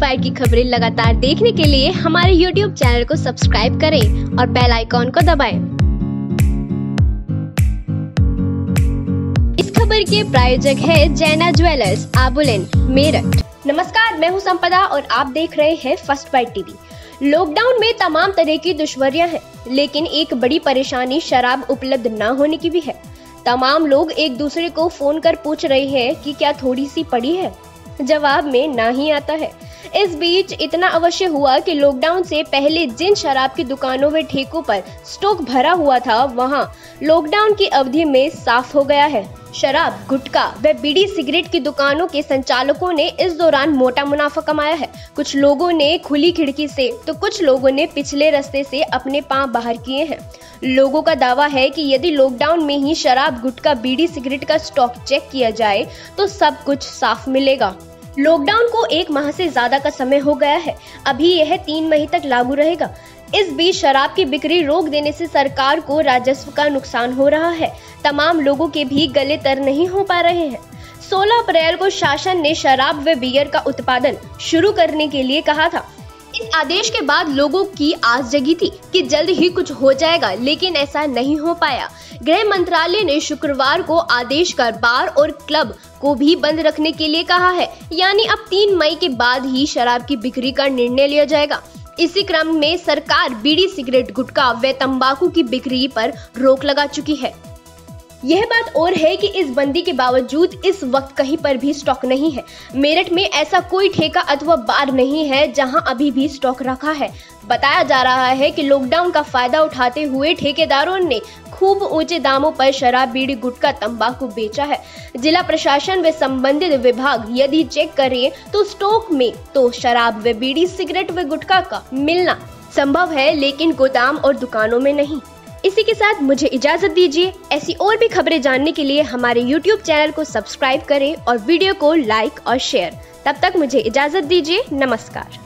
Bite की खबरें लगातार देखने के लिए हमारे यूट्यूब चैनल को सब्सक्राइब करें और बेल आइकॉन को दबाएँ। इस खबर के प्रायोजक है जैना ज्वेलर्स, आबुलेन, मेरठ। नमस्कार, मैं हूँ संपदा और आप देख रहे हैं फ़र्स्ट बाइट टीवी लॉकडाउन में तमाम तरह की दुश्वारियाँ हैं, लेकिन एक बड़ी परेशानी शराब उपलब्ध न होने की भी है। तमाम लोग एक दूसरे को फ़ोन कर पूछ रहे हैं कि क्या थोड़ी सी पड़ी है? जवाब में ना ही आता है। इस बीच इतना अवश्य हुआ कि लॉकडाउन से पहले जिन शराब की दुकानों व ठेकों पर स्टॉक भरा हुआ था, वहाँ लॉकडाउन की अवधि में साफ़ हो गया है। शराब, गुटखा व बीड़ी सिगरेट की दुकानों के संचालकों ने इस दौरान मोटा मुनाफा कमाया है। कुछ लोगों ने खुली खिड़की से तो कुछ लोगों ने पिछले रास्ते से अपने पाँव बाहर किए हैं। लोगों का दावा है कि यदि लॉकडाउन में ही शराब, गुटखा, बीड़ी सिगरेट का स्टॉक चेक किया जाए तो सब कुछ साफ़ मिलेगा। लॉकडाउन को एक माह से ज़्यादा का समय हो गया है। अभी यह तीन मई तक लागू रहेगा। इस बीच शराब की बिक्री रोक देने से सरकार को राजस्व का नुकसान हो रहा है। तमाम लोगों के भी गले तर नहीं हो पा रहे हैं। 16 अप्रैल को शासन ने शराब व बियर का उत्पादन शुरू करने के लिए कहा था। इस आदेश के बाद लोगों की आस जगी थी कि जल्द ही कुछ हो जाएगा, लेकिन ऐसा नहीं हो पाया। गृह मंत्रालय ने शुक्रवार को आदेश कर बार और क्लब को भी बंद रखने के लिए कहा है। यानी अब तीन मई के बाद ही शराब की बिक्री का निर्णय लिया जाएगा। इसी क्रम में सरकार, बीड़ी सिगरेट, गुटखा व तंबाकू की बिक्री पर रोक लगा चुकी है। यह बात और है कि इस बंदी के बावजूद इस वक्त कहीं पर भी स्टॉक नहीं है। मेरठ में ऐसा कोई ठेका अथवा बार नहीं है जहाँ अभी भी स्टॉक रखा है। बताया जा रहा है कि लॉकडाउन का फ़ायदा उठाते हुए ठेकेदारों ने खूब ऊँचे दामों पर शराब, बीड़ी, गुटखा, तंबाकू बेचा है। जिला प्रशासन व संबंधित विभाग यदि चेक करें तो स्टॉक में तो शराब व बीड़ी, सिगरेट व गुटखा का मिलना संभव है, लेकिन गोदाम और दुकानों में नहीं। इसी के साथ मुझे इजाज़त दीजिए। ऐसी और भी खबरें जानने के लिए हमारे YouTube चैनल को सब्सक्राइब करें और वीडियो को लाइक और शेयर। तब तक मुझे इजाज़त दीजिए। नमस्कार।